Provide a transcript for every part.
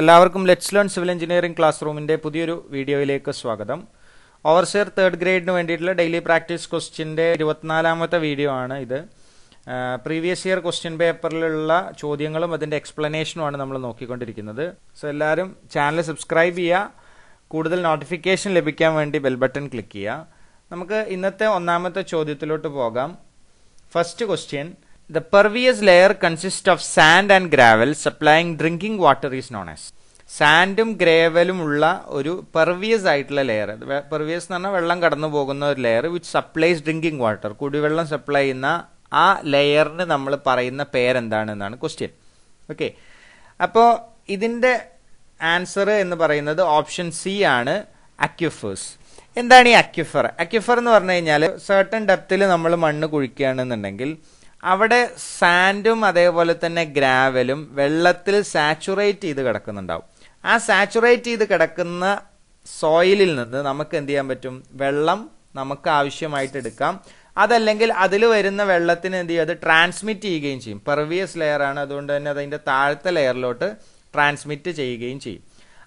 എല്ലാവർക്കും let's learn civil engineering class റൂമിന്റെ പുതിയൊരു വീഡിയോയിലേക്ക് സ്വാഗതം. ഓവർസിയർ തേർഡ് ഗ്രേഡിന് വേണ്ടിയിട്ടുള്ള ഡെയിലി പ്രാക്ടീസ് ക്വസ്റ്റ്യന്റെ ഇരുപത്തിനാലാമത്തെ വീഡിയോ ആണ് ഇത്. പ്രീവിയസ് ഇയർ ക്വസ്റ്റ്യൻ പേപ്പറിലുള്ള ചോദ്യങ്ങളും അതിന്റെ എക്സ്പ്ലനേഷനുമാണ് നമ്മൾ നോക്കിക്കൊണ്ടിരിക്കുന്നത്. സോ എല്ലാവരും ചാനൽ സബ്സ്ക്രൈബ് ചെയ്യുക. കൂടുതൽ നോട്ടിഫിക്കേഷൻ ലഭിക്കാൻ വേണ്ടി ബെൽ ബട്ടൺ ക്ലിക്ക് ചെയ്യുക. നമുക്ക് ഇന്നത്തെ ഒന്നാമത്തെ ചോദ്യത്തിലോട്ട് പോകാം. First question The pervious layer consists of sand and gravel supplying drinking water is known as. സാൻഡും ഗ്രേവലും ഉള്ള ഒരു പെർവിയസ് ആയിട്ടുള്ള ലെയർ പെർവിയസ് എന്ന് പറഞ്ഞാൽ വെള്ളം കടന്നു പോകുന്ന ഒരു layer which supplies drinking water കുടിവെള്ളം സപ്ലൈ ചെയ്യുന്ന ആ ലെയറിന് നമ്മൾ പറയുന്ന പേരെന്താണെന്നാണ് ക്വസ്റ്റ്യൻ ഓക്കെ അപ്പോൾ ഇതിന്റെ ആൻസർ എന്ന് പറയുന്നത് ഓപ്ഷൻ സി ആണ് അക്യുഫേഴ്സ് എന്താണ് ഈ അക്യുഫർ അക്യുഫർ എന്ന് പറഞ്ഞു കഴിഞ്ഞാൽ സർട്ടൺ ഡെപ്തിൽ നമ്മൾ മണ്ണ് കുഴിക്കുകയാണെന്നുണ്ടെങ്കിൽ അവിടെ സാൻഡും അതേപോലെ തന്നെ ഗ്രാവലും വെള്ളത്തിൽ സാച്ചുറേറ്റ് ചെയ്ത് കിടക്കുന്നുണ്ടാവും. ആ സാച്ചുറേറ്റ് ചെയ്ത് കിടക്കുന്ന സോയിലിൽ നിന്ന് നമുക്ക് എന്ത് ചെയ്യാൻ പറ്റും? വെള്ളം നമുക്ക് ആവശ്യമായിട്ട് എടുക്കാം. അതല്ലെങ്കിൽ അതിൽ വരുന്ന വെള്ളത്തിന് എന്ത് ചെയ്യും അത് ട്രാൻസ്മിറ്റ് ചെയ്യുകയും ചെയ്യും. പെർവിയസ് ലെയർ ആണ്. അതുകൊണ്ട് തന്നെ അതിന്റെ താഴത്തെ ലെയറിലോട്ട് ട്രാൻസ്മിറ്റ് ചെയ്യുകയും ചെയ്യും.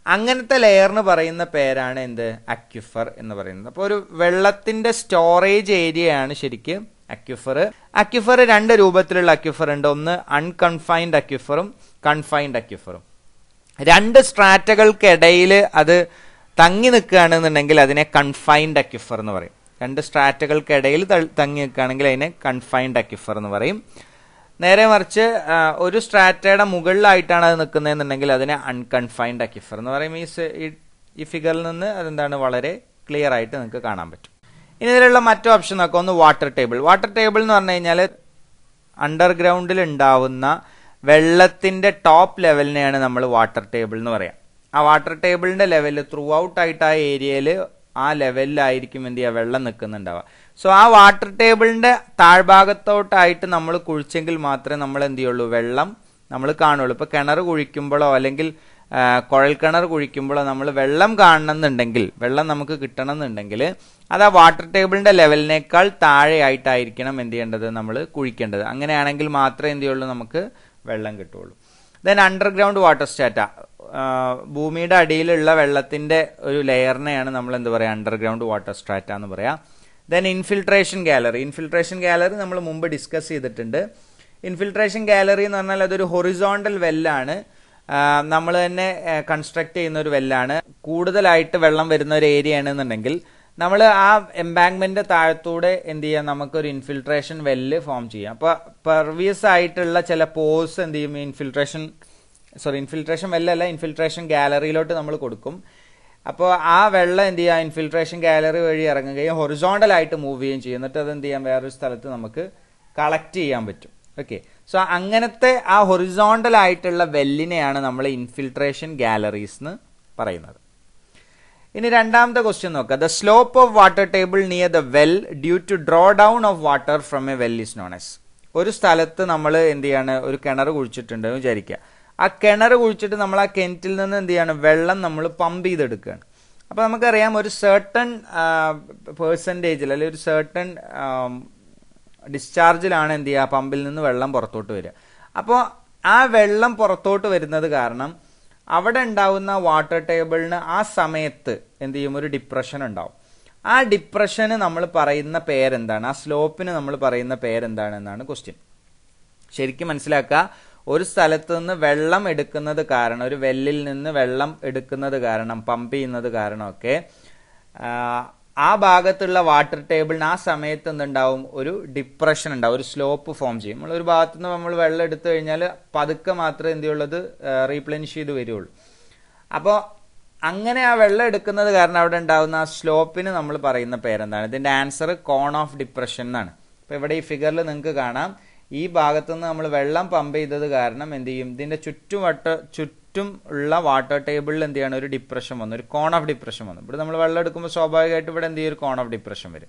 അങ്ങനത്തെ ലെയറിന് പറയുന്ന പേരാണ് എന്ത്? അക്യുഫർ എന്ന് പറയുന്നത്. അപ്പോൾ ഒരു വെള്ളത്തിന്റെ സ്റ്റോറേജ് ഏരിയയാണ് ശരിക്കും അക്യുഫർ അക്യുഫർ രണ്ട് രൂപത്തിലുള്ള അക്യുഫർ ഉണ്ട്. ഒന്ന് അൺകൺഫൈൻഡ് അക്യുഫറും കൺഫൈൻഡ് അക്യുഫറും രണ്ട് സ്ട്രാറ്റകൾക്കിടയിൽ അത് തങ്ങി നിൽക്കുകയാണെന്നുണ്ടെങ്കിൽ അതിനെ കൺഫൈൻഡ് അക്യുഫർ എന്ന് പറയും. രണ്ട് സ്ട്രാറ്റകൾക്കിടയിൽ തങ്ങി നിൽക്കുകയാണെങ്കിൽ അതിനെ കൺഫൈൻഡ് അക്യുഫർ എന്ന് പറയും. നേരെ മറിച്ച് ഒരു സ്ട്രാറ്റയുടെ മുകളിലായിട്ടാണ് അത് നിൽക്കുന്നതെന്നുണ്ടെങ്കിൽ അതിനെ അൺകൺഫൈൻഡ് അക്യുഫർ എന്ന് പറയും. ഈ ഈ ഫിഗറിൽ നിന്ന് അതെന്താണ് വളരെ ക്ലിയർ ആയിട്ട് നിങ്ങൾക്ക് കാണാൻ പറ്റും. ഇനി ഇതിലുള്ള മറ്റു ഓപ്ഷൻ നോക്കാം. ഒന്ന് വാട്ടർ ടേബിൾ വാട്ടർ ടേബിൾ എന്ന് പറഞ്ഞു കഴിഞ്ഞാൽ അണ്ടർഗ്രൗണ്ടിൽ ഉണ്ടാവുന്ന വെള്ളത്തിന്റെ ടോപ്പ് ലെവലിനെയാണ് നമ്മൾ വാട്ടർ ടേബിൾ എന്ന് പറയാം. ആ വാട്ടർ ടേബിളിന്റെ ലെവലിൽ ത്രൂ ഔട്ട് ആയിട്ട് ആ ഏരിയയിൽ ആ ലെവലിലായിരിക്കും എന്ത് ചെയ്യുക വെള്ളം നിൽക്കുന്നുണ്ടാവുക സോ ആ വാട്ടർ ടേബിളിന്റെ താഴ്ഭാഗത്തോട്ടായിട്ട് നമ്മൾ കുഴിച്ചെങ്കിൽ മാത്രമേ നമ്മൾ എന്ത് ചെയ്യുള്ളൂ? വെള്ളം നമ്മൾ കാണുള്ളൂ. ഇപ്പോൾ കിണർ കുഴിക്കുമ്പോഴോ അല്ലെങ്കിൽ കുഴൽ കിണർ കുഴിക്കുമ്പോൾ നമ്മൾ വെള്ളം കാണണമെന്നുണ്ടെങ്കിൽ വെള്ളം നമുക്ക് കിട്ടണമെന്നുണ്ടെങ്കിൽ അത് ആ വാട്ടർ ടേബിളിന്റെ ലെവലിനേക്കാൾ താഴെയായിട്ടായിരിക്കണം എന്ത് ചെയ്യേണ്ടത് നമ്മൾ കുഴിക്കേണ്ടത്. അങ്ങനെയാണെങ്കിൽ മാത്രമേ എന്ത് ചെയ്യുള്ളൂ നമുക്ക് വെള്ളം കിട്ടുള്ളൂ ദെൻ അണ്ടർഗ്രൗണ്ട് വാട്ടർ സ്റ്റാറ്റ ഭൂമിയുടെ അടിയിലുള്ള വെള്ളത്തിന്റെ ഒരു ലെയറിനെയാണ് നമ്മൾ എന്ത് പറയുക അണ്ടർഗ്രൗണ്ട് വാട്ടർ സ്ട്രാറ്റ എന്ന് പറയാം. Then infiltration gallery infiltration gallery നമ്മൾ മുമ്പ് ഡിസ്കസ് ചെയ്തിട്ടുണ്ട്. ഇൻഫിൽട്രേഷൻ ഗാലറി എന്ന് പറഞ്ഞാൽ അതൊരു ഹൊറിസോണ്ടൽ വെല്ലാണ് നമ്മൾ തന്നെ കൺസ്ട്രക്ട് ചെയ്യുന്ന ഒരു വെല്ലാണ്. കൂടുതലായിട്ട് വെള്ളം വരുന്ന ഒരു ഏരിയ ആണെന്നുണ്ടെങ്കിൽ നമ്മൾ ആ എംബാങ്ക്മെന്റ് താഴത്തൂടെ എന്ത് ചെയ്യാം? നമുക്കൊരു ഇൻഫിൽട്രേഷൻ വെല്ല് ഫോം ചെയ്യാം. അപ്പോൾ പെർവിയസ് ആയിട്ടുള്ള ചില പോസ് എന്ത് ചെയ്യും? ഇൻഫിൽട്രേഷൻ സോറി ഇൻഫിൽട്രേഷൻ വെല്ലല്ല ഇൻഫിൽട്രേഷൻ ഗാലറിയിലോട്ട് നമ്മൾ കൊടുക്കും. അപ്പോൾ ആ വെള്ളം എന്ത് ചെയ്യുക ഇൻഫിൽട്രേഷൻ ഗാലറി വഴി ഇറങ്ങുകയും ഹൊറിസോണ്ടൽ ആയിട്ട് മൂവ് ചെയ്യുകയും ചെയ്യും. എന്നിട്ട് അത് എന്ത് ചെയ്യാം? വേറൊരു സ്ഥലത്ത് നമുക്ക് കളക്ട് ചെയ്യാൻ പറ്റും. ഓക്കെ സോ അങ്ങനത്തെ ആ ഹൊറിസോണ്ടൽ ആയിട്ടുള്ള വെല്ലിനെയാണ് നമ്മൾ ഇൻഫിൽട്രേഷൻ ഗാലറീസ് എന്ന് പറയുന്നത്. ഇനി രണ്ടാമത്തെ ക്വസ്റ്റ്യൻ നോക്കുക the slope of water table near the well due to draw down of water from a well is known as ഒരു സ്ഥലത്ത് നമ്മൾ എന്ത് ചെയ്യാണ്? ഒരു കിണർ കുഴിച്ചിട്ടുണ്ട് വിചാരിക്കുക ആ കിണർ കുഴിച്ചിട്ട് നമ്മൾ ആ കിണറ്റിൽ നിന്ന് എന്ത് ചെയ്യാണ്? വെള്ളം നമ്മൾ പമ്പ് ചെയ്തെടുക്കുകയാണ് അപ്പോൾ നമുക്കറിയാം ഒരു സേർട്ടൺ പേഴ്സന്റേജിൽ അല്ലെങ്കിൽ ഒരു സേർട്ടൺ ഡിസ്ചാർജിലാണ് എന്ത് ചെയ്യുക? പമ്പിൽ നിന്ന് വെള്ളം പുറത്തോട്ട് വരിക. അപ്പോൾ ആ വെള്ളം പുറത്തോട്ട് വരുന്നത് കാരണം അവിടെ ഉണ്ടാവുന്ന വാട്ടർ ടേബിളിന് ആ സമയത്ത് എന്ത് ചെയ്യും? ഒരു ഡിപ്രഷൻ ഉണ്ടാവും. ആ ഡിപ്രഷന് നമ്മൾ പറയുന്ന പേരെന്താണ്? ആ സ്ലോപ്പിന് നമ്മൾ പറയുന്ന പേരെന്താണ് എന്നാണ് ക്വസ്റ്റ്യൻ ശരിക്കും മനസ്സിലാക്കുക. ഒരു സ്ഥലത്ത് നിന്ന് വെള്ളം എടുക്കുന്നത് കാരണം ഒരു വെല്ലിൽ നിന്ന് വെള്ളം എടുക്കുന്നത് കാരണം പമ്പ് ചെയ്യുന്നത് കാരണമൊക്കെ ആ ഭാഗത്തുള്ള വാട്ടർ ടേബിളിന് ആ സമയത്ത് എന്തുണ്ടാവും? ഒരു ഡിപ്രഷൻ ഉണ്ടാവും. ഒരു സ്ലോപ്പ് ഫോം ചെയ്യും. നമ്മൾ ഒരു ഭാഗത്തു നിന്ന് നമ്മൾ വെള്ളം എടുത്തു കഴിഞ്ഞാൽ പതുക്കെ മാത്രമേ എന്ത് ചെയ്യുള്ളത് റീപ്ലനിഷ് ചെയ്ത് വരികയുള്ളൂ അപ്പോൾ അങ്ങനെ ആ വെള്ളം എടുക്കുന്നത് കാരണം അവിടെ ഉണ്ടാവുന്ന ആ സ്ലോപ്പിന് നമ്മൾ പറയുന്ന പേരെന്താണ്? ഇതിന്റെ ആൻസർ കോൺ ഓഫ് ഡിപ്രഷൻ എന്നാണ്. അപ്പോൾ ഇവിടെ ഈ ഫിഗറിൽ നിങ്ങൾക്ക് കാണാം. ഈ ഭാഗത്തുനിന്ന് നമ്മൾ വെള്ളം പമ്പ് ചെയ്തത് കാരണം എന്ത് ചെയ്യും? ഇതിന്റെ ചുറ്റുവട്ട ചുറ്റും ഉള്ള വാട്ടർ ടേബിളിൽ എന്ത് ചെയ്യണം? ഒരു ഡിപ്രഷൻ വന്നു. ഒരു കോൺ ഓഫ് ഡിപ്രഷൻ വന്നു. ഇവിടെ നമ്മൾ വെള്ളം എടുക്കുമ്പോൾ സ്വാഭാവികമായിട്ട് ഇവിടെ എന്ത് ചെയ്യും? ഒരു കോൺ ഓഫ് ഡിപ്രഷൻ വരും.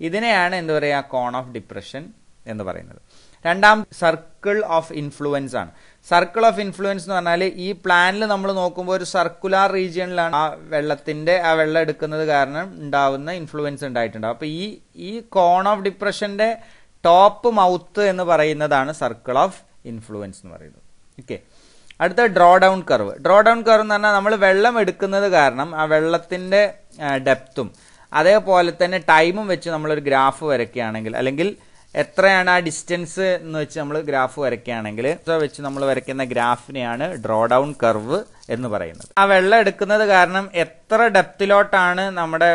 ഇതിനെയാണ് എന്ത് പറയുക? കോൺ ഓഫ് ഡിപ്രഷൻ എന്ന് പറയുന്നത്. രണ്ടാം സർക്കിൾ ഓഫ് ഇൻഫ്ലുവൻസ് ആണ്. സർക്കിൾ ഓഫ് ഇൻഫ്ലുവൻസ് എന്ന് പറഞ്ഞാൽ ഈ പ്ലാനിൽ നമ്മൾ നോക്കുമ്പോൾ ഒരു സർക്കുലാർ റീജിയണിലാണ് ആ വെള്ളത്തിന്റെ ആ വെള്ളം എടുക്കുന്നത് കാരണം ഉണ്ടാവുന്ന ഇൻഫ്ലുവൻസ് ഉണ്ടായിട്ടുണ്ടാവും അപ്പൊ ഈ ഈ കോൺ ഓഫ് ഡിപ്രഷന്റെ ടോപ്പ് മൗത്ത് എന്ന് പറയുന്നതാണ് സർക്കിൾ ഓഫ് ഇൻഫ്ലുവൻസ് എന്ന് പറയുന്നത്. ഓക്കെ അടുത്ത draw down curve draw down curve എന്ന് പറഞ്ഞാൽ നമ്മൾ വെള്ളം എടുക്കുന്നത് കാരണം ആ വെള്ളത്തിന്റെ ഡെപ്തും അതേപോലെ തന്നെ ടൈമും വെച്ച് നമ്മളൊരു ഗ്രാഫ് വരയ്ക്കുകയാണെങ്കിൽ അല്ലെങ്കിൽ എത്രയാണ് ആ ഡിസ്റ്റൻസ് എന്ന് വെച്ച് നമ്മൾ ഗ്രാഫ് വരയ്ക്കുകയാണെങ്കിൽ വെച്ച് നമ്മൾ വരയ്ക്കുന്ന ഗ്രാഫിനെയാണ് ഡ്രോ ഡൗൺ കർവ് എന്ന് പറയുന്നത്. ആ വെള്ളം എടുക്കുന്നത് കാരണം എത്ര ഡെപ്തിലോട്ടാണ് നമ്മുടെ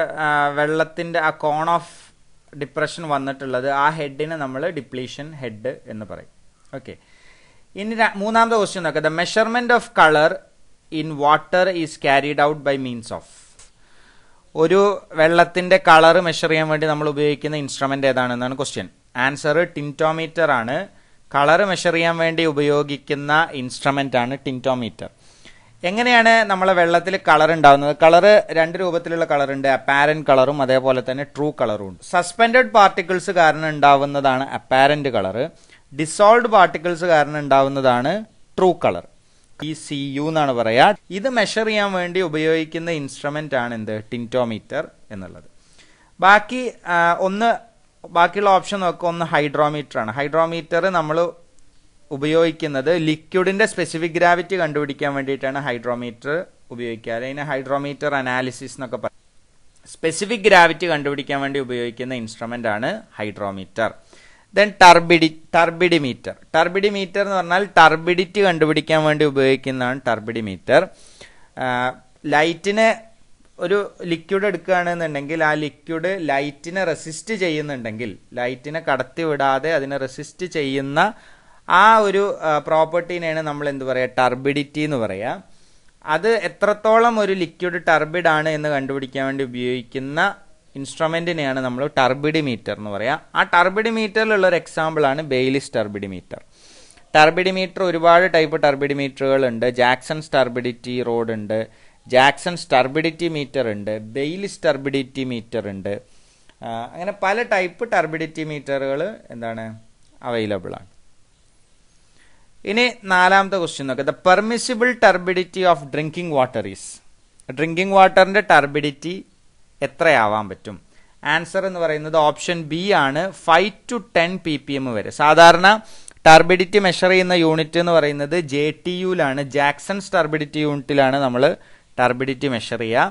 വെള്ളത്തിന്റെ ആ കോൺ ഓഫ് ഡിപ്രഷൻ വന്നിട്ടുള്ളത് ആ ഹെഡിനെ നമ്മൾ ഡിപ്ലീഷൻ ഹെഡ് എന്ന് പറയും. ഓക്കെ ഇനി മൂന്നാമത്തെ ക്വസ്റ്റ്യൻ നോക്കാം. The measurement of colour in water is carried out by means of ഒരു വെള്ളത്തിന്റെ കളർ മെഷർ ചെയ്യാൻ വേണ്ടി നമ്മൾ ഉപയോഗിക്കുന്ന ഇൻസ്ട്രുമെന്റ് ഏതാണെന്നാണ് ക്വസ്റ്റ്യൻ ആൻസർ ടിന്റോമീറ്റർ ആണ്. കളർ മെഷർ ചെയ്യാൻ വേണ്ടി ഉപയോഗിക്കുന്ന ഇൻസ്ട്രുമെന്റ് ആണ് ടിന്റോമീറ്റർ എങ്ങനെയാണ് നമ്മളെ വെള്ളത്തിൽ കളർ ഉണ്ടാകുന്നത് കളർ രണ്ട് രൂപത്തിലുള്ള കളർ ഉണ്ട്. അപ്പാരന്റ് കളറും അതേപോലെ തന്നെ ട്രൂ കളറും ഉണ്ട്. സസ്പെൻഡഡ് പാർട്ടിക്കിൾസ് കാരണം ഉണ്ടാവുന്നതാണ് അപ്പാരന്റ് കളർ ഡിസോൾവ്ഡ് പാർട്ടിക്കിൾസ് കാരണം ഉണ്ടാവുന്നതാണ് ട്രൂ കളർ ഈ സി യു എന്നാണ് പറയാ. ഇത് മെഷർ ചെയ്യാൻ വേണ്ടി ഉപയോഗിക്കുന്ന ഇൻസ്ട്രുമെന്റ് ആണ് എന്ത്? ടിന്റോമീറ്റർ എന്നുള്ളത്. ബാക്കി ഒന്ന് ബാക്കിയുള്ള ഓപ്ഷൻ നോക്കുക ഒന്ന് ഹൈഡ്രോമീറ്റർ ആണ്. ഹൈഡ്രോമീറ്റർ നമ്മൾ ഉപയോഗിക്കുന്നത് ലിക്വിഡിന്റെ സ്പെസിഫിക് ഗ്രാവിറ്റി കണ്ടുപിടിക്കാൻ വേണ്ടിയിട്ടാണ് ഹൈഡ്രോമീറ്റർ ഉപയോഗിക്കുക. അതിന് ഹൈഡ്രോമീറ്റർ അനാലിസിസ് എന്നൊക്കെ പറയും സ്പെസിഫിക് ഗ്രാവിറ്റി കണ്ടുപിടിക്കാൻ വേണ്ടി ഉപയോഗിക്കുന്ന ഇൻസ്ട്രുമെന്റ് ആണ് ഹൈഡ്രോമീറ്റർ ദെൻ ടർബിഡി ടർബിഡിമീറ്റർ. ടർബിഡിമീറ്റർ എന്ന് പറഞ്ഞാൽ ടർബിഡിറ്റി കണ്ടുപിടിക്കാൻ വേണ്ടി ഉപയോഗിക്കുന്നതാണ് ടർബിഡിമീറ്റർ. ലൈറ്റിനെ ഒരു ലിക്വിഡ് എടുക്കുകയാണെന്നുണ്ടെങ്കിൽ ആ ലിക്വിഡ് ലൈറ്റിനെ റെസിസ്റ്റ് ചെയ്യുന്നുണ്ടെങ്കിൽ ലൈറ്റിനെ കടത്തിവിടാതെ അതിനെ റെസിസ്റ്റ് ചെയ്യുന്ന ആ ഒരു പ്രോപ്പർട്ടീനെയാണ് നമ്മൾ എന്ത് പറയുക ടർബിഡിറ്റി എന്ന് പറയുക അത് എത്രത്തോളം ഒരു ലിക്വിഡ് ടർബിഡ് ആണ് എന്ന് കണ്ടുപിടിക്കാൻ വേണ്ടി ഉപയോഗിക്കുന്ന ഇൻസ്ട്രുമെന്റിനെയാണ് നമ്മൾ ടർബിഡിമീറ്റർ എന്ന് പറയുക ആ ടർബിഡിമീറ്ററിലുള്ള ഒരു എക്സാമ്പിൾ ആണ് ബെയിലിസ് ടർബിഡിമീറ്റർ. ടർബിഡിമീറ്റർ ഒരുപാട് ടൈപ്പ് ടർബിഡിമീറ്ററുകൾ ഉണ്ട് ജാക്സൺസ് ടർബിഡിറ്റി റോഡ് ഉണ്ട്. ജാക്സൺസ് ടർബിഡിറ്റി മീറ്റർ ഉണ്ട്. ബെയിലിസ് ടർബിഡിറ്റി മീറ്റർ ഉണ്ട്. അങ്ങനെ പല ടൈപ്പ് ടർബിഡിറ്റി മീറ്ററുകൾ എന്താണ് അവൈലബിൾ ആണ്. ഇനി നാലാമത്തെ ക്വസ്റ്റ്യൻ നോക്കുക the permissible turbidity of drinking water is drinking വാട്ടറിന്റെ turbidity എത്രയാവാൻ പറ്റും? ആൻസർ എന്ന് പറയുന്നത് ഓപ്ഷൻ ബി ആണ്. Five to ten P P M വരെ. സാധാരണ ടർബിഡിറ്റി മെഷർ ചെയ്യുന്ന യൂണിറ്റ് എന്ന് പറയുന്നത് ജെ ടി യുലാണ് ജാക്സൺസ് ടർബിഡിറ്റി യൂണിറ്റിലാണ് നമ്മൾ ടർബിഡിറ്റി മെഷർ ചെയ്യുക.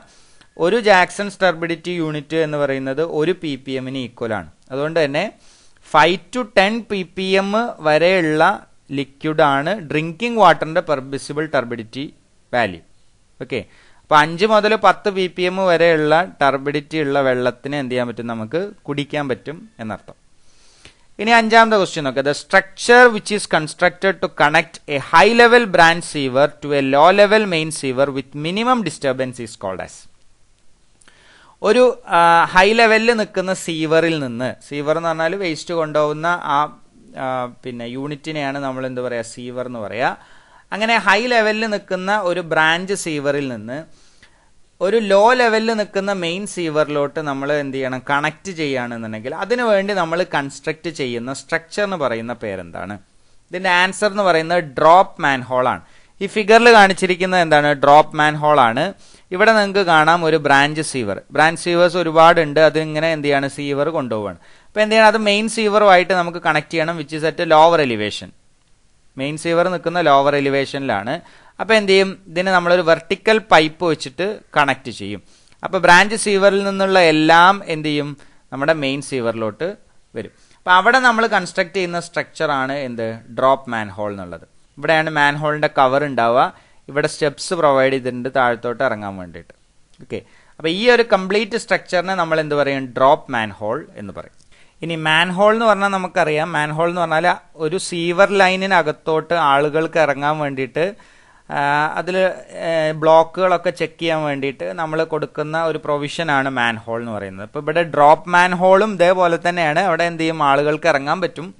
ഒരു ജാക്സൺസ് ടർബിഡിറ്റി യൂണിറ്റ് എന്ന് പറയുന്നത് ഒരു പി പി എമ്മിന് ഈക്വൽ ആണ്. അതുകൊണ്ട് തന്നെ five to ten P P M വരെയുള്ള ലിക്വിഡാണ് ഡ്രിങ്കിങ് വാട്ടറിന്റെ പെർമിസിബിൾ ടർബിഡിറ്റി വാല്യൂ ഓക്കെ അപ്പൊ അഞ്ച് മുതൽ പത്ത് ബി പി എം വരെയുള്ള ടർബിഡിറ്റി ഉള്ള വെള്ളത്തിന് എന്ത് ചെയ്യാൻ പറ്റും? നമുക്ക് കുടിക്കാൻ പറ്റും എന്നർത്ഥം. ഇനി അഞ്ചാമത്തെ ക്വസ്റ്റ്യൻ നോക്കുക the structure which is constructed to connect a high level branch sewer to a low level main sewer with minimum disturbance is called as ഒരു ഹൈ ലെവലിൽ നിൽക്കുന്ന സീവറിൽ നിന്ന് സീവർ എന്ന് പറഞ്ഞാൽ വേസ്റ്റ് കൊണ്ടുപോകുന്ന ആ പിന്നെ യൂണിറ്റിനെയാണ് നമ്മൾ എന്ത് പറയുക സീവർ എന്ന് പറയുക അങ്ങനെ ഹൈ ലെവലിൽ നിൽക്കുന്ന ഒരു ബ്രാഞ്ച് സീവറിൽ നിന്ന് ഒരു ലോ ലെവലിൽ നിൽക്കുന്ന മെയിൻ സീവറിലോട്ട് നമ്മൾ എന്ത് ചെയ്യണം? കണക്ട് ചെയ്യുകയാണെന്നുണ്ടെങ്കിൽ അതിനു വേണ്ടി നമ്മൾ കൺസ്ട്രക്ട് ചെയ്യുന്ന സ്ട്രക്ചർ എന്ന് പറയുന്ന പേരെന്താണ്? ഇതിന്റെ ആൻസർ എന്ന് പറയുന്നത് ഡ്രോപ്പ് മാൻഹോൾ ആണ്. ഈ ഫിഗറിൽ കാണിച്ചിരിക്കുന്നത് എന്താണ്? ഡ്രോപ്പ് മാൻഹോൾ ആണ്. ഇവിടെ നിങ്ങൾക്ക് കാണാം ഒരു ബ്രാഞ്ച് സീവർ ബ്രാഞ്ച് സീവേഴ്സ് ഒരുപാടുണ്ട്. അതിങ്ങനെ എന്ത് ചെയ്യാണ്? സീവർ കൊണ്ടുപോവാണ്. അപ്പോൾ എന്ത് ചെയ്യണം? അത് മെയിൻ സീവറുമായിട്ട് നമുക്ക് കണക്ട് ചെയ്യണം which is at lower elevation main sewer നിൽക്കുന്ന ലോവർ എലിവേഷനിലാണ് അപ്പോൾ എന്ത് ചെയ്യും? ഇതിനെ നമ്മളൊരു വെർട്ടിക്കൽ പൈപ്പ് വെച്ചിട്ട് കണക്ട് ചെയ്യും. അപ്പോൾ ബ്രാഞ്ച് സീവറിൽ നിന്നുള്ള എല്ലാം എന്ത് ചെയ്യും? നമ്മുടെ മെയിൻ സീവറിലോട്ട് വരും. അപ്പോൾ അവിടെ നമ്മൾ കൺസ്ട്രക്ട് ചെയ്യുന്ന സ്ട്രക്ചറാണ് എന്ത്? ഡ്രോപ്പ് മാൻ ഹോൾ എന്നുള്ളത്. ഇവിടെയാണ് മാൻ ഹോളിന്റെ കവർ ഉണ്ടാവുക. ഇവിടെ സ്റ്റെപ്സ് പ്രൊവൈഡ് ചെയ്തിട്ടുണ്ട്. താഴത്തോട്ട് ഇറങ്ങാൻ വേണ്ടിയിട്ട്. ഓക്കെ അപ്പോൾ ഈ ഒരു കംപ്ലീറ്റ് സ്ട്രക്ചറിനെ നമ്മൾ എന്ത് പറയും? ഡ്രോപ്പ് മാൻ ഹോൾ എന്ന് പറയും. ഇനി മാൻഹോൾ എന്ന് പറഞ്ഞാൽ നമുക്കറിയാം. മാൻഹോൾ എന്ന് പറഞ്ഞാൽ ഒരു സീവർ ലൈനിനകത്തോട്ട് ആളുകൾക്ക് ഇറങ്ങാൻ വേണ്ടിയിട്ട് അതിൽ ബ്ലോക്കുകളൊക്കെ ചെക്ക് ചെയ്യാൻ വേണ്ടിയിട്ട് നമ്മൾ കൊടുക്കുന്ന ഒരു പ്രൊവിഷനാണ് മാൻഹോൾ എന്ന് പറയുന്നത്. ഇപ്പോൾ ഇവിടെ ഡ്രോപ്പ് മാൻഹോളും ഇതേപോലെ തന്നെയാണ്. അവിടെ എന്ത് ചെയ്യും? ആളുകൾക്ക് ഇറങ്ങാൻ പറ്റും.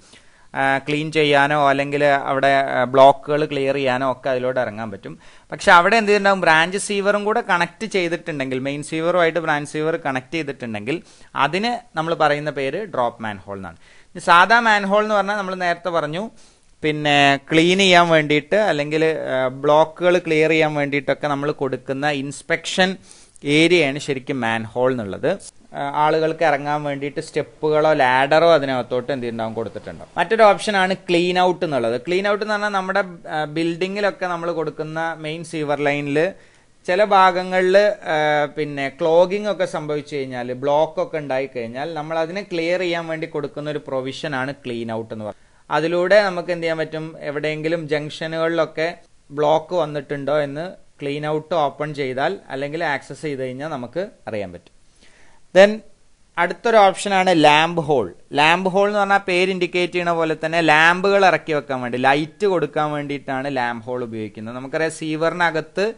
ക്ലീൻ ചെയ്യാനോ അല്ലെങ്കിൽ അവിടെ ബ്ലോക്കുകൾ ക്ലിയർ ചെയ്യാനോ ഒക്കെ അതിലൂടെ ഇറങ്ങാൻ പറ്റും. പക്ഷെ അവിടെ എന്ത് ചെയ്യുന്നുണ്ടാവും ബ്രാഞ്ച് സീവറും കൂടെ കണക്ട് ചെയ്തിട്ടുണ്ടെങ്കിൽ മെയിൻ സീവറുമായിട്ട് ബ്രാഞ്ച് സീവർ കണക്ട് ചെയ്തിട്ടുണ്ടെങ്കിൽ അതിന് നമ്മൾ പറയുന്ന പേര് ഡ്രോപ്പ് മാൻഹോൾ എന്നാണ്. ഇനി സാധാ മാൻഹോൾ എന്ന് പറഞ്ഞാൽ നമ്മൾ നേരത്തെ പറഞ്ഞു പിന്നെ ക്ലീൻ ചെയ്യാൻ വേണ്ടിയിട്ട് അല്ലെങ്കിൽ ബ്ലോക്കുകൾ ക്ലിയർ ചെയ്യാൻ വേണ്ടിയിട്ടൊക്കെ നമ്മൾ കൊടുക്കുന്ന ഇൻസ്പെക്ഷൻ ഏരിയയാണ് ശരിക്കും മാൻഹോൾ എന്നുള്ളത്. ആളുകൾക്ക് ഇറങ്ങാൻ വേണ്ടിയിട്ട് സ്റ്റെപ്പുകളോ ലാഡറോ അതിനകത്തോട്ട് എന്ത് ഉണ്ടാവും കൊടുത്തിട്ടുണ്ടാവും മറ്റൊരു ഓപ്ഷനാണ് ക്ലീൻ ഔട്ട് എന്നുള്ളത്. ക്ലീൻ ഔട്ട് എന്ന് പറഞ്ഞാൽ നമ്മുടെ ബിൽഡിങ്ങിലൊക്കെ നമ്മൾ കൊടുക്കുന്ന മെയിൻ സീവർ ലൈനിൽ ചില ഭാഗങ്ങളിൽ പിന്നെ ക്ലോഗിംഗ് ഒക്കെ സംഭവിച്ചു കഴിഞ്ഞാൽ ബ്ലോക്ക് ഒക്കെ ഉണ്ടായി കഴിഞ്ഞാൽ നമ്മൾ അതിനെ ക്ലിയർ ചെയ്യാൻ വേണ്ടി കൊടുക്കുന്ന ഒരു പ്രൊവിഷനാണ് ക്ലീൻ ഔട്ട് എന്ന് പറയുന്നത്. അതിലൂടെ നമുക്ക് എന്ത് ചെയ്യാൻ പറ്റും? എവിടെയെങ്കിലും ജംഗ്ഷനുകളിലൊക്കെ ബ്ലോക്ക് വന്നിട്ടുണ്ടോ എന്ന് ക്ലീൻ ഔട്ട് ഓപ്പൺ ചെയ്താൽ അല്ലെങ്കിൽ ആക്സസ് ചെയ്ത് കഴിഞ്ഞാൽ നമുക്ക് അറിയാൻ പറ്റും. ദെൻ അടുത്തൊരു ഓപ്ഷനാണ് ലാമ്പ് ഹോൾ. ലാമ്പ് ഹോൾ എന്ന് പറഞ്ഞാൽ പേര് ഇൻഡിക്കേറ്റ് ചെയ്യണ പോലെ തന്നെ ലാമ്പുകൾ ഇറക്കി വെക്കാൻ വേണ്ടി ലൈറ്റ് കൊടുക്കാൻ വേണ്ടിയിട്ടാണ് ലാമ്പ് ഹോൾ ഉപയോഗിക്കുന്നത്. നമുക്കറിയാം സീവറിനകത്ത്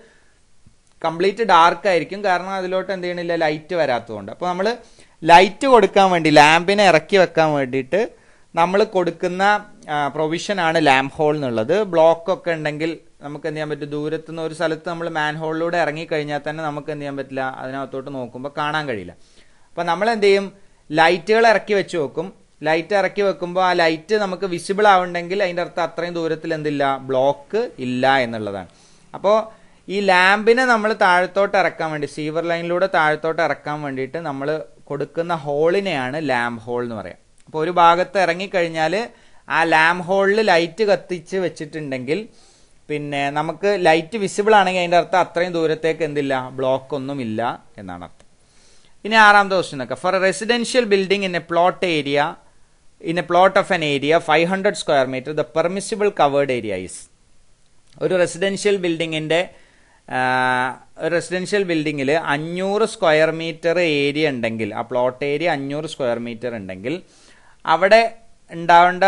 കംപ്ലീറ്റ് ഡാർക്ക് ആയിരിക്കും. കാരണം അതിലോട്ട് എന്ത് ചെയ്യണില്ല? ലൈറ്റ് വരാത്തതുകൊണ്ട്. അപ്പോൾ നമ്മൾ ലൈറ്റ് കൊടുക്കാൻ വേണ്ടി ലാമ്പിനെ ഇറക്കി വെക്കാൻ വേണ്ടിയിട്ട് നമ്മൾ കൊടുക്കുന്ന പ്രൊവിഷനാണ് ലാം ഹോൾ എന്നുള്ളത്. ബ്ലോക്ക് ഒക്കെ ഉണ്ടെങ്കിൽ നമുക്ക് എന്ത് ചെയ്യാൻ പറ്റും? ദൂരത്ത് നിന്ന് ഒരു സ്ഥലത്ത് നമ്മൾ മാൻ ഹോളിലൂടെ ഇറങ്ങിക്കഴിഞ്ഞാൽ തന്നെ നമുക്ക് എന്ത് ചെയ്യാൻ പറ്റില്ല. അതിനകത്തോട്ട് നോക്കുമ്പോൾ കാണാൻ കഴിയില്ല. അപ്പം നമ്മൾ എന്ത് ചെയ്യും? ലൈറ്റുകൾ ഇറക്കി വെച്ച് വെക്കും. ലൈറ്റ് ഇറക്കി വെക്കുമ്പോൾ ആ ലൈറ്റ് നമുക്ക് വിസിബിൾ ആവുണ്ടെങ്കിൽ അതിന്റെ അർത്ഥം അത്രയും ദൂരത്തിൽ എന്തില്ല? ബ്ലോക്ക് ഇല്ല എന്നുള്ളതാണ്. അപ്പോൾ ഈ ലാമ്പിനെ നമ്മൾ താഴത്തോട്ട് ഇറക്കാൻ വേണ്ടി സീവർ ലൈനിലൂടെ താഴത്തോട്ട് ഇറക്കാൻ വേണ്ടിയിട്ട് നമ്മൾ കൊടുക്കുന്ന ഹോളിനെയാണ് ലാമ്പ് ഹോൾ എന്ന് പറയാം. അപ്പോൾ ഒരു ഭാഗത്ത് ഇറങ്ങിക്കഴിഞ്ഞാൽ ആ ലാം ഹോളിൽ ലൈറ്റ് കത്തിച്ച് വെച്ചിട്ടുണ്ടെങ്കിൽ പിന്നെ നമുക്ക് ലൈറ്റ് വിസിബിൾ ആണെങ്കിൽ അതിന്റെ അർത്ഥം അത്രയും ദൂരത്തേക്ക് എന്തില്ല? ബ്ലോക്ക് ഒന്നും ഇല്ല എന്നാണ് അർത്ഥം. ഇനി ആറാമത്തെ ക്വസ്റ്റ്യൻ നോക്കാം. For residential building in a plot area in a plot of an area five hundred square metre the permissible covered area is ഒരു റെസിഡൻഷ്യൽ ബിൽഡിങ്ങിന്റെ റെസിഡൻഷ്യൽ ബിൽഡിങ്ങിൽ അഞ്ഞൂറ് സ്ക്വയർ മീറ്റർ ഏരിയ ഉണ്ടെങ്കിൽ ആ പ്ലോട്ട് ഏരിയ അഞ്ഞൂറ് സ്ക്വയർ മീറ്റർ ഉണ്ടെങ്കിൽ അവിടെ ഉണ്ടാവേണ്ട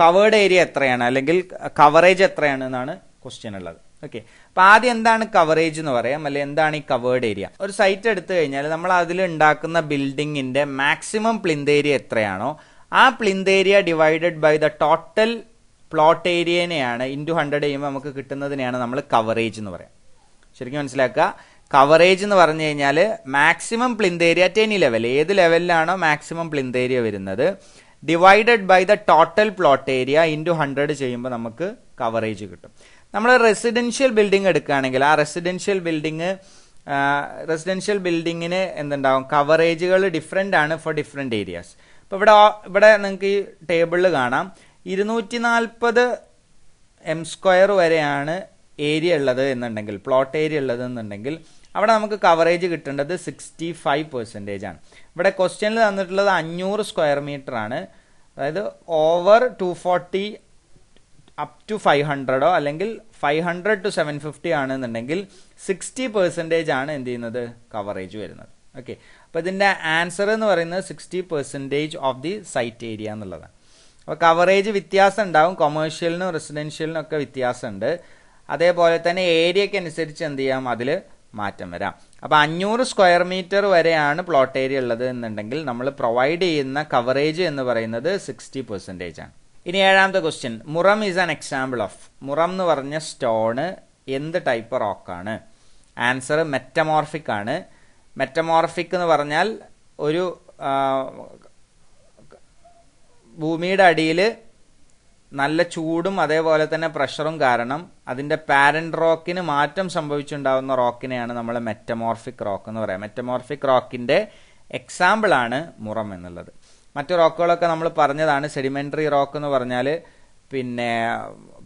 covered area എത്രയാണ്? അല്ലെങ്കിൽ കവറേജ് എത്രയാണ് എന്നാണ് ക്വസ്റ്റ്യൻ ഉള്ളത്. ഓക്കെ അപ്പൊ ആദ്യം എന്താണ് കവറേജ് എന്ന് പറയാം. അല്ലെ എന്താണ് ഈ കവേർഡ് ഏരിയ ഒരു സൈറ്റ് എടുത്തു കഴിഞ്ഞാൽ നമ്മൾ അതിൽ ഉണ്ടാക്കുന്ന ബിൽഡിങ്ങിന്റെ മാക്സിമം പ്ലിന്ത് ഏരിയ എത്രയാണോ ആ plinth area divided by the total plot ഏരിയനെയാണ് into hundred ചെയ്യുമ്പോൾ നമുക്ക് കിട്ടുന്നതിനെയാണ് നമ്മൾ കവറേജ് എന്ന് പറയാം. ശരിക്കും മനസ്സിലാക്കുക? കവറേജ് എന്ന് പറഞ്ഞു കഴിഞ്ഞാൽ maximum plinth area at any level ഏത് ലെവലിലാണോ മാക്സിമം പ്ലിന്ത് ഏരിയ വരുന്നത് divided by the total plot area into hundred ചെയ്യുമ്പോൾ നമുക്ക് കവറേജ് കിട്ടും. നമ്മൾ റെസിഡൻഷ്യൽ ബിൽഡിംഗ് എടുക്കുകയാണെങ്കിൽ ആ റെസിഡൻഷ്യൽ ബിൽഡിംഗ് റെസിഡൻഷ്യൽ ബിൽഡിങ്ങിന് എന്തുണ്ടാവും? കവറേജുകൾ ഡിഫറെന്റ് ആണ് ഫോർ ഡിഫറെന്റ് ഏരിയാസ് അപ്പോൾ ഇവിടെ ഇവിടെ നിങ്ങൾക്ക് ഈ ടേബിളിൽ കാണാം. ഇരുന്നൂറ്റി നാൽപ്പത് എം സ്ക്വയർ വരെയാണ് ഏരിയ ഉള്ളത് എന്നുണ്ടെങ്കിൽ പ്ലോട്ട് ഏരിയ ഉള്ളത് എന്നുണ്ടെങ്കിൽ അവിടെ നമുക്ക് കവറേജ് കിട്ടേണ്ടത് സിക്സ്റ്റി ഫൈവ് പെർസെന്റേജ് ആണ്. ഇവിടെ ക്വസ്റ്റ്യനിൽ തന്നിട്ടുള്ളത് അഞ്ഞൂറ് സ്ക്വയർ മീറ്റർ ആണ്. അതായത് over two forty up to five ഹൺഡ്രഡോ അല്ലെങ്കിൽ five hundred to seven fifty ആണെന്നുണ്ടെങ്കിൽ സിക്സ്റ്റി പെർസെന്റേജ് ആണ് എന്ത് ചെയ്യുന്നത്? കവറേജ് വരുന്നത്. ഓക്കെ അപ്പോൾ ഇതിന്റെ ആൻസർ എന്ന് പറയുന്നത് sixty percentage of the site area എന്നുള്ളതാണ്. അപ്പോൾ കവറേജ് വ്യത്യാസം ഉണ്ടാവും. കൊമേഴ്ഷ്യലിനും റെസിഡൻഷ്യലിനും ഒക്കെ വ്യത്യാസമുണ്ട് അതേപോലെ തന്നെ ഏരിയയ്ക്ക് അനുസരിച്ച് എന്ത് ചെയ്യാം? അതിൽ മാറ്റം വരാം. അപ്പോൾ അഞ്ഞൂറ് സ്ക്വയർ മീറ്റർ വരെയാണ് പ്ലോട്ട് ഏരിയ ഉള്ളത് എന്നുണ്ടെങ്കിൽ നമ്മൾ പ്രൊവൈഡ് ചെയ്യുന്ന കവറേജ് എന്ന് പറയുന്നത് സിക്സ്റ്റി പെർസെന്റേജ് ആണ്. ഇനി ഏഴാമത്തെ ക്വസ്റ്റ്യൻ മുറം ഈസ് ആൻ എക്സാമ്പിൾ ഓഫ് മുറം എന്ന് പറഞ്ഞ സ്റ്റോണ് എന്ത് ടൈപ്പ് റോക്കാണ് ആൻസർ മെറ്റമോർഫിക് ആണ്. മെറ്റമോർഫിക് എന്ന് പറഞ്ഞാൽ ഒരു ഭൂമിയുടെ അടിയിൽ നല്ല ചൂടും അതേപോലെ തന്നെ പ്രഷറും കാരണം അതിന്റെ പാരന്റ് റോക്കിന് മാറ്റം സംഭവിച്ചുണ്ടാകുന്ന റോക്കിനെയാണ് നമ്മൾ മെറ്റമോർഫിക് റോക്ക് എന്ന് പറയാം. മെറ്റമോർഫിക് റോക്കിന്റെ എക്സാമ്പിളാണ് മുറം എന്നുള്ളത്. മറ്റു റോക്കുകളൊക്കെ നമ്മൾ പറഞ്ഞതാണ്. സെഡിമെന്ററി റോക്ക് എന്ന് പറഞ്ഞാൽ പിന്നെ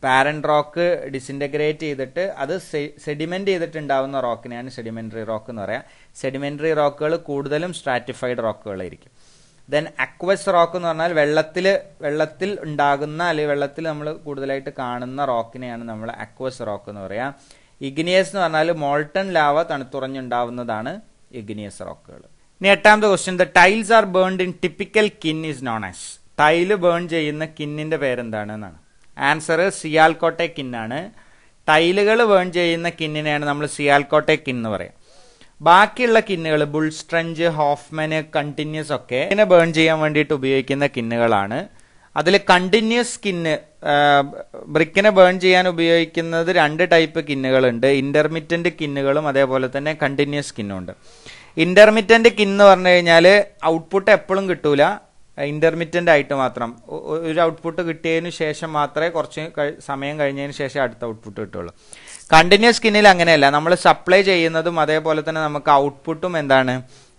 പാരന്റ് റോക്ക് ഡിസിന്റഗ്രേറ്റ് ചെയ്തിട്ട് അത് സെഡിമെന്റ് ചെയ്തിട്ടുണ്ടാവുന്ന റോക്കിനെയാണ് സെഡിമെന്ററി റോക്ക് എന്ന് പറയാം. സെഡിമെന്ററി റോക്കുകൾ കൂടുതലും സ്ട്രാറ്റിഫൈഡ് റോക്കുകളായിരിക്കും ദെൻ അക്വസ് റോക്ക് എന്ന് പറഞ്ഞാൽ വെള്ളത്തിൽ വെള്ളത്തിൽ ഉണ്ടാകുന്ന അല്ലെങ്കിൽ വെള്ളത്തിൽ നമ്മൾ കൂടുതലായിട്ട് കാണുന്ന റോക്കിനെയാണ് നമ്മൾ അക്വസ് റോക്ക് എന്ന് പറയാം. ഇഗ്നിയസ് എന്ന് പറഞ്ഞാൽ മോൾട്ടൺ ലാവ തണുത്തുറഞ്ഞുണ്ടാവുന്നതാണ് ഇഗ്നിയസ് റോക്കുകൾ ഇനി എട്ടാമത്തെ question the tiles are burned in typical kiln is known as tile burn ചെയ്യുന്ന കിന്നിന്റെ പേരെന്താണ് എന്നാണ്. ആൻസർ സിയാൽക്കോട്ടെ കിന്നാണ് ടൈലുകൾ ബേൺ ചെയ്യുന്ന കിന്നിനെയാണ് നമ്മൾ സിയാൽക്കോട്ടെ കിൻ എന്ന് പറയാം. ബാക്കിയുള്ള കിന്നുകൾ ബുൾ സ്ട്രഞ്ച് ഹോഫ്മന് കണ്ടിന്യൂസ് ഒക്കെ ഇതിനെ ബേൺ ചെയ്യാൻ വേണ്ടിയിട്ട് ഉപയോഗിക്കുന്ന കിന്നുകളാണ്. അതിൽ കണ്ടിന്യൂസ് കിന്ന് ബ്രിക്കിനെ ബേൺ ചെയ്യാൻ ഉപയോഗിക്കുന്നത് രണ്ട് ടൈപ്പ് കിന്നുകളുണ്ട്. ഇന്റർമിറ്റന്റ് കിന്നുകളും അതേപോലെ തന്നെ കണ്ടിന്യൂസ് കിന്നും ഉണ്ട് ഇന്റർമിറ്റന്റ് കിന്ന് പറഞ്ഞു കഴിഞ്ഞാൽ ഔട്ട്പുട്ട് എപ്പോഴും കിട്ടൂല. ഇന്റർമിറ്റന്റ് ആയിട്ട് മാത്രം. ഒരു ഔട്ട്പുട്ട് കിട്ടിയതിന് ശേഷം മാത്രമേ കുറച്ച് സമയം കഴിഞ്ഞതിന് ശേഷം അടുത്ത ഔട്ട്പുട്ട് കിട്ടുള്ളൂ. കണ്ടിന്യൂസ് സ്കിന്നിൽ അങ്ങനെയല്ല. നമ്മൾ സപ്ലൈ ചെയ്യുന്നതും അതേപോലെ തന്നെ നമുക്ക് ഔട്ട്പുട്ടും എന്താണ്?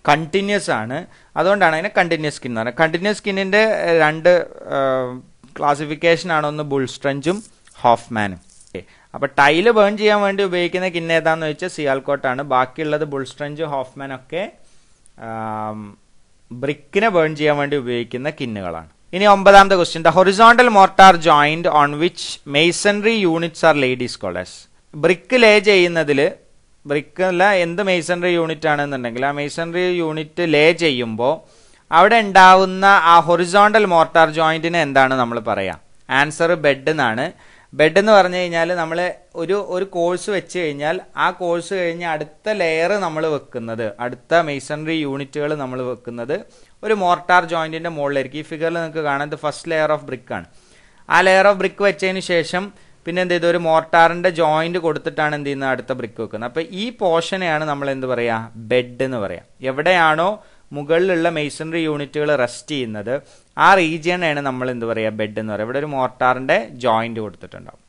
കണ്ടിന്യൂസ് ആണ്. അതുകൊണ്ടാണ് അതിനെ കണ്ടിന്യൂസ് സ്കിൻ എന്ന് പറയുന്നത്. കണ്ടിന്യൂസ് സ്കിന്നിന്റെ രണ്ട് ക്ലാസിഫിക്കേഷൻ ആണ്. ഒന്ന് ബുൾ സ്ട്രെഞ്ചും ഹോഫ്മാനും അപ്പോൾ ടൈൽ ബേൺ ചെയ്യാൻ വേണ്ടി ഉപയോഗിക്കുന്ന കിന്ന ഏതാന്ന് വെച്ചാൽ സിയാൽക്കോട്ടാണ് ബാക്കിയുള്ളത് ബുൾ സ്ട്രെഞ്ച് ഹോഫ്മാൻ ഒക്കെ ബ്രിക്കിനെ ബേൺ ചെയ്യാൻ വേണ്ടി ഉപയോഗിക്കുന്ന കിന്നുകളാണ് ഇനി ഒമ്പതാമത്തെ question the horizontal mortar joint on which masonry units are laid is called as brick lay ചെയ്യുന്നതിൽ ബ്രിക്ക് അല്ല എന്ത് മെയ്സണറി യൂണിറ്റ് ആണെന്നുണ്ടെങ്കിൽ ആ മെയ്സണറി യൂണിറ്റ് ലേ ചെയ്യുമ്പോൾ അവിടെ ഉണ്ടാവുന്ന ആ ഹൊറിസോണ്ടൽ മോർട്ടാർ ജോയിന്റിന് എന്താണ് നമ്മൾ പറയാം? ആൻസർ ബെഡ് എന്നാണ്. ബെഡ് എന്ന് പറഞ്ഞു കഴിഞ്ഞാൽ നമ്മൾ ഒരു ഒരു കോഴ്സ് വെച്ച് കഴിഞ്ഞാൽ ആ കോഴ്സ് കഴിഞ്ഞ് അടുത്ത ലെയർ നമ്മൾ വെക്കുന്നത് അടുത്ത മെയ്സണറി യൂണിറ്റുകൾ നമ്മൾ വെക്കുന്നത് ഒരു മോർട്ടാർ ജോയിന്റിന്റെ മുകളിലായിരിക്കും. ഈ ഫിഗറിൽ നിങ്ങൾക്ക് കാണുന്നത് ഫസ്റ്റ് ലെയർ ഓഫ് ബ്രിക്ക് ആണ്. ആ ലെയർ ഓഫ് ബ്രിക്ക് വെച്ചതിന് ശേഷം പിന്നെ എന്ത് ചെയ്തു? ഒരു മോർട്ടാറിന്റെ ജോയിന്റ് കൊടുത്തിട്ടാണ് എന്ത് ചെയ്യുന്നത്? അടുത്ത ബ്രിക്ക് വെക്കുന്നത്. അപ്പൊ ഈ പോർഷനെയാണ് നമ്മൾ എന്ത് പറയാ? ബെഡ് എന്ന് പറയാം. എവിടെയാണോ മുകളിലുള്ള മെയ്സണറി യൂണിറ്റുകൾ റെസ്റ്റ് ചെയ്യുന്നത് ആ റീജിയനാണ് നമ്മൾ എന്ത് പറയുക ബെഡ് എന്ന് പറയുക ഇവിടെ ഒരു മോർട്ടാറിന്റെ ജോയിന്റ് കൊടുത്തിട്ടുണ്ടാവും.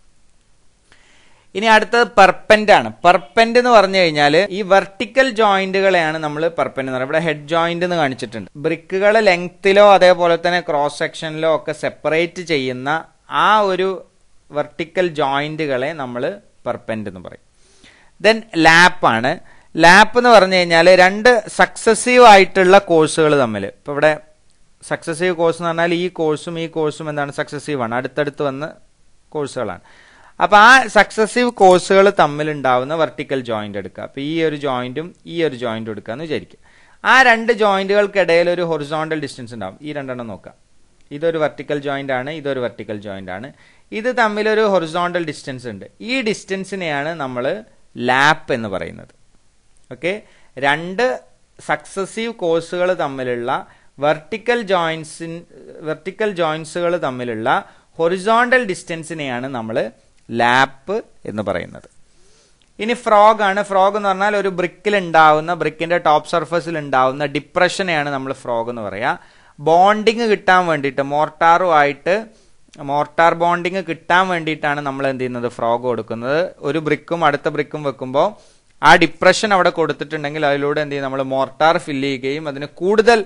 ഇനി അടുത്തത് പെർപ്പന്റ് ആണ്. പെർപ്പന്റ് എന്ന് പറഞ്ഞു കഴിഞ്ഞാൽ ഈ വെർട്ടിക്കൽ ജോയിന്റുകളെയാണ് നമ്മൾ പെർപ്പന്റ് എന്ന് പറയുന്നത് ഇവിടെ ഹെഡ് ജോയിന്റ് എന്ന് കാണിച്ചിട്ടുണ്ട്. ബ്രിക്കുകൾ ലെങ്ത്തിലോ അതേപോലെ തന്നെ ക്രോസ് സെക്ഷനിലോ ഒക്കെ സെപ്പറേറ്റ് ചെയ്യുന്ന ആ ഒരു വെർട്ടിക്കൽ ജോയിന്റുകളെ നമ്മൾ പെർപ്പൻഡ് എന്ന് പറയും. ദെൻ ലാപ്പാണ് ലാപ്പ് എന്ന് പറഞ്ഞു കഴിഞ്ഞാൽ രണ്ട് സക്സസീവ് ആയിട്ടുള്ള കോഴ്സുകൾ തമ്മിൽ ഇപ്പോൾ ഇവിടെ സക്സസീവ് കോഴ്സ് എന്ന് പറഞ്ഞാൽ ഈ കോഴ്സും ഈ കോഴ്സും എന്താണ് സക്സസീവ് ആണ്. അടുത്തടുത്ത് വന്ന കോഴ്സുകളാണ് അപ്പോൾ ആ സക്സസീവ് കോഴ്സുകൾ തമ്മിൽ ഉണ്ടാവുന്ന വെർട്ടിക്കൽ ജോയിന്റ് എടുക്കുക. അപ്പോൾ ഈ ഒരു ജോയിന്റും ഈ ഒരു ജോയിന്റും എടുക്കുക എന്ന് വിചാരിക്കുക. ആ രണ്ട് ജോയിന്റുകൾക്കിടയിൽ ഒരു ഹൊറിസോണ്ടൽ ഡിസ്റ്റൻസ് ഉണ്ടാവും. ഈ രണ്ടെണ്ണം നോക്കാം ഇതൊരു വെർട്ടിക്കൽ ജോയിന്റ് ആണ് ഇതൊരു വെർട്ടിക്കൽ ജോയിന്റ് ആണ്. ഇത് തമ്മിലൊരു ഹൊറിസോണ്ടൽ ഡിസ്റ്റൻസ് ഉണ്ട്. ഈ ഡിസ്റ്റൻസിനെയാണ് നമ്മൾ ലാപ്പ് എന്ന് പറയുന്നത്. ഓക്കെ രണ്ട് സക്സസീവ് കോഴ്സുകൾ തമ്മിലുള്ള വെർട്ടിക്കൽ ജോയിൻസിൻ വെർട്ടിക്കൽ ജോയിൻസുകൾ തമ്മിലുള്ള ഹൊറിസോണ്ടൽ ഡിസ്റ്റൻസിനെയാണ് നമ്മൾ ലാപ്പ് എന്ന് പറയുന്നത്. ഇനി ഫ്രോഗ് ആണ്. ഫ്രോഗ് എന്ന് പറഞ്ഞാൽ ഒരു ബ്രിക്കിൽ ഉണ്ടാവുന്ന ബ്രിക്കിന്റെ ടോപ്പ് സർഫസിൽ ഉണ്ടാവുന്ന ഡിപ്രഷനെയാണ് നമ്മൾ ഫ്രോഗ് എന്ന് പറയുക ബോണ്ടിങ് കിട്ടാൻ വേണ്ടിയിട്ട് മോർട്ടാറുമായിട്ട് മോർട്ടാർ ബോണ്ടിങ് കിട്ടാൻ വേണ്ടിയിട്ടാണ് നമ്മൾ എന്ത് ചെയ്യുന്നത്? ഫ്രോഗ് കൊടുക്കുന്നത്. ഒരു ബ്രിക്കും അടുത്ത ബ്രിക്കും വെക്കുമ്പോൾ ആ ഡിപ്രഷൻ അവിടെ കൊടുത്തിട്ടുണ്ടെങ്കിൽ അതിലൂടെ എന്ത് ചെയ്യും? നമ്മൾ മോർട്ടാർ ഫില്ല് ചെയ്യുകയും അതിന് കൂടുതൽ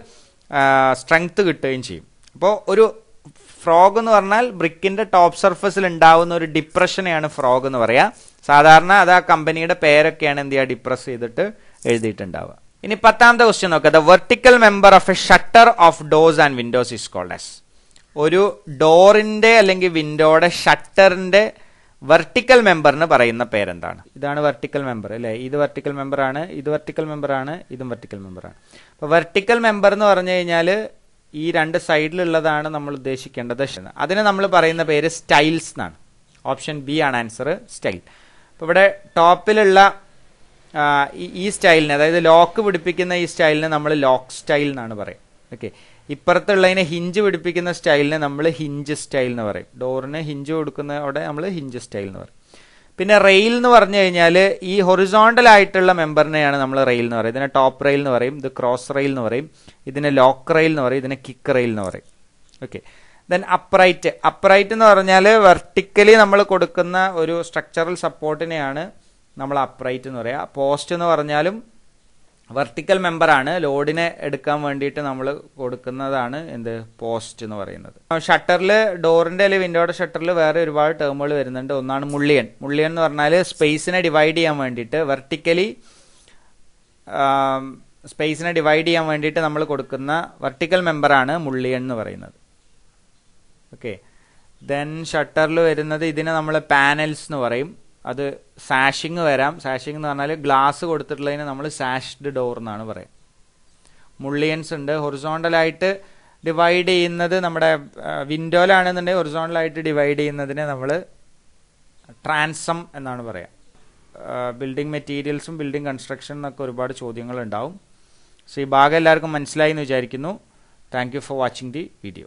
സ്ട്രെങ്ത് കിട്ടുകയും ചെയ്യും. അപ്പോൾ ഒരു ഫ്രോഗ് എന്ന് പറഞ്ഞാൽ ബ്രിക്കിന്റെ ടോപ്പ് സർഫസിൽ ഉണ്ടാവുന്ന ഒരു ഡിപ്രഷനെയാണ് ഫ്രോഗ് എന്ന് പറയാ. സാധാരണ അത് ആ കമ്പനിയുടെ പേരൊക്കെയാണ് എന്ത് ചെയ്യുക? ഡിപ്രസ് ചെയ്തിട്ട് എഴുതിയിട്ടുണ്ടാവുക. ഇനി പത്താമത്തെ ക്വസ്റ്റ്യൻ നോക്കുക the vertical member of a shutter of doors and windows is called as ഒരു ഡോറിന്റെ അല്ലെങ്കിൽ വിൻഡോയുടെ ഷട്ടറിന്റെ വെർട്ടിക്കൽ മെമ്പറിന് പറയുന്ന പേരെന്താണ്? ഇതാണ് വെർട്ടിക്കൽ മെമ്പർ അല്ലേ? ഇത് വെർട്ടിക്കൽ മെമ്പറാണ് ഇത് വെർട്ടിക്കൽ മെമ്പറാണ് ഇതും വെർട്ടിക്കൽ മെമ്പറാണ്. അപ്പോൾ വെർട്ടിക്കൽ മെമ്പർ എന്ന് പറഞ്ഞു കഴിഞ്ഞാൽ ഈ രണ്ട് സൈഡിലുള്ളതാണ് നമ്മൾ ഉദ്ദേശിക്കേണ്ടത്. അതിന് നമ്മൾ പറയുന്ന പേര് സ്റ്റൈൽസ് എന്നാണ്. ഓപ്ഷൻ ബി ആണ് ആൻസർ സ്റ്റൈൽ. അപ്പോൾ ഇവിടെ ടോപ്പിലുള്ള ഈ സ്റ്റൈലിന് അതായത് ലോക്ക് പിടിപ്പിക്കുന്ന ഈ സ്റ്റൈലിന് നമ്മൾ ലോക്ക് സ്റ്റൈൽ എന്നാണ് പറയുക. ഓക്കെ. ഇപ്പുറത്തുള്ളതിനെ ഹിഞ്ച് പിടിപ്പിക്കുന്ന സ്റ്റൈലിനെ നമ്മൾ ഹിഞ്ച് സ്റ്റൈൽ എന്ന് പറയും. ഡോറിന് ഹിഞ്ച് കൊടുക്കുന്ന അവിടെ നമ്മൾ ഹിഞ്ച് സ്റ്റൈൽ എന്ന് പറയും. പിന്നെ റെയിൽ എന്ന് പറഞ്ഞു കഴിഞ്ഞാൽ ഈ ഹൊറിസോണ്ടൽ ആയിട്ടുള്ള മെമ്പറിനെയാണ് നമ്മൾ റെയിൽ എന്ന് പറയും. ഇതിനെ ടോപ്പ് റെയിൽ എന്ന് പറയും ഇത് ക്രോസ് റെയിൽ എന്ന് പറയും ഇതിനെ ലോക്ക് റെയിൽ എന്ന് പറയും ഇതിനെ കിക്ക് റെയിൽ എന്ന് പറയും. ഓക്കെ. ദെൻ അപ്രൈറ്റ് അപ്രൈറ്റ് എന്ന് പറഞ്ഞാൽ വെർട്ടിക്കലി നമ്മൾ കൊടുക്കുന്ന ഒരു സ്ട്രക്ചറൽ സപ്പോർട്ടിനെയാണ് നമ്മൾ അപ്രൈറ്റ് എന്ന് പറയുക പോസ്റ്റ് എന്ന് പറഞ്ഞാലും വെർട്ടിക്കൽ മെമ്പറാണ്. ലോഡിനെ എടുക്കാൻ വേണ്ടിയിട്ട് നമ്മൾ കൊടുക്കുന്നതാണ് എന്ത്? പോസ്റ്റ് എന്ന് പറയുന്നത്. ഷട്ടറിൽ ഡോറിന്റെ അല്ലെങ്കിൽ വിൻഡോയുടെ ഷട്ടറിൽ വേറെ ഒരുപാട് ടേമുകൾ വരുന്നുണ്ട്. ഒന്നാണ് മുള്ളിയൻ. മുള്ളിയൻ എന്ന് പറഞ്ഞാൽ സ്പേസിനെ ഡിവൈഡ് ചെയ്യാൻ വേണ്ടിയിട്ട് വെർട്ടിക്കലി സ്പേസിനെ ഡിവൈഡ് ചെയ്യാൻ വേണ്ടിയിട്ട് നമ്മൾ കൊടുക്കുന്ന വെർട്ടിക്കൽ മെമ്പറാണ് മുള്ളിയൻ എന്ന് പറയുന്നത്. ഓക്കെ ദെൻ ഷട്ടറിൽ വരുന്നത് ഇതിനെ നമ്മൾ പാനൽസ് എന്ന് പറയും. അത് സാഷിങ് വരാം. സാഷിങ് എന്ന് പറഞ്ഞാൽ ഗ്ലാസ് കൊടുത്തിട്ടുള്ളതിന് നമ്മൾ സാഷ്ഡ് ഡോർ എന്നാണ് പറയുക മുള്ളിയൻസ് ഉണ്ട്. ഹൊറിസോണ്ടലായിട്ട് ഡിവൈഡ് ചെയ്യുന്നത് നമ്മുടെ വിൻഡോയിലാണെന്നുണ്ടെങ്കിൽ ഒറിസോണലായിട്ട് ഡിവൈഡ് ചെയ്യുന്നതിനെ നമ്മൾ ട്രാൻസം എന്നാണ് പറയുക ബിൽഡിംഗ് മെറ്റീരിയൽസും ബിൽഡിംഗ് കൺസ്ട്രക്ഷൻ എന്നൊക്കെ ഒരുപാട് ചോദ്യങ്ങളുണ്ടാവും. സോ ഈ ഭാഗം എല്ലാവർക്കും മനസ്സിലായി എന്ന് വിചാരിക്കുന്നു. Thank for watching the video.